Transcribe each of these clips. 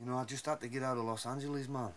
You know, I just had to get out of Los Angeles, man.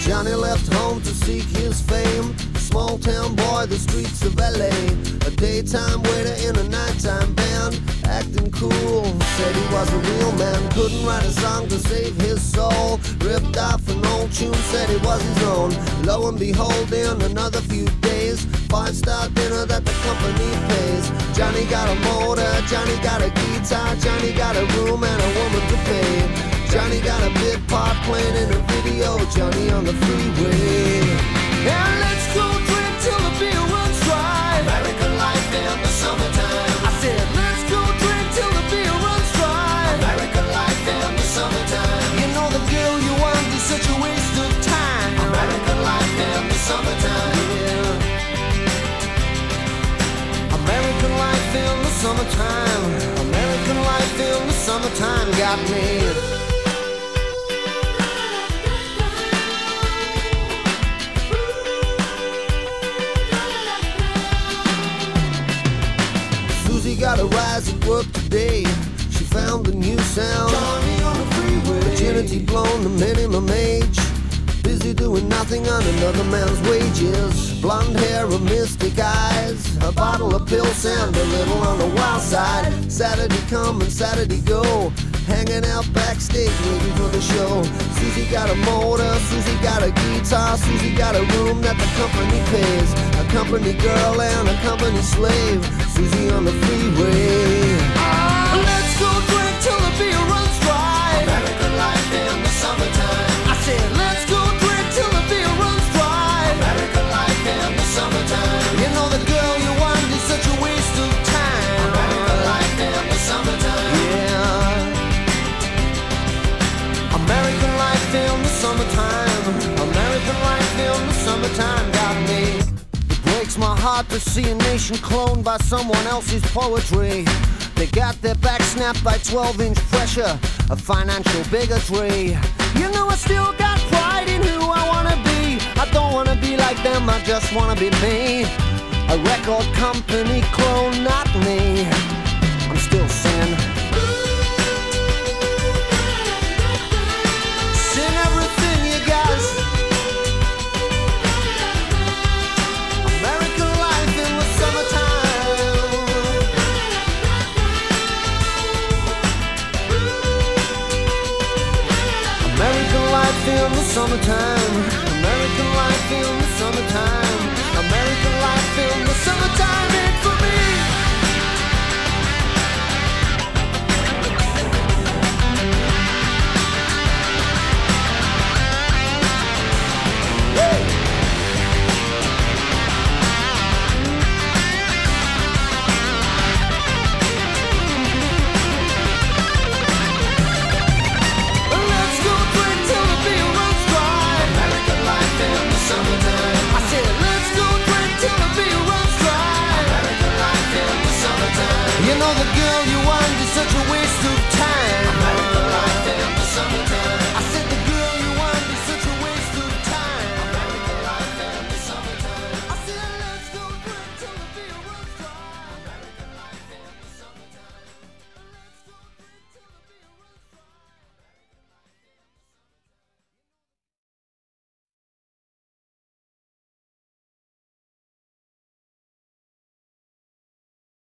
Johnny left home to seek his fame. Small town boy, the streets of LA. Daytime waiter in a nighttime band. Acting cool, said he was a real man. Couldn't write a song to save his soul. Ripped off an old tune, said it was his own. Lo and behold, in another few days, five star dinner that the company pays. Johnny got a motor, Johnny got a guitar, Johnny got a room and a woman to pay. Johnny got a big part playing in a video, Johnny on the freeway. And let's such a waste of time. American life in the summertime. Yeah. American life in the summertime. American life in the summertime got me. Susie got a rise at work today. She found a new sound. Johnny. Virginity blown to minimum age. Busy doing nothing on another man's wages. Blonde hair and mystic eyes. A bottle of pills and a little on the wild side. Saturday come and Saturday go. Hanging out backstage waiting for the show. Susie got a motor, Susie got a guitar, Susie got a room that the company pays. A company girl and a company slave. Susie on the freeway. American life in the summertime. American life in the summertime got me. It breaks my heart to see a nation cloned by someone else's poetry. They got their back snapped by 12 inch pressure of financial bigotry. You know, I still got pride in who I wanna be. I don't wanna be like them, I just wanna be me. A record company clone, not in the summertime. American life You know the girl you want.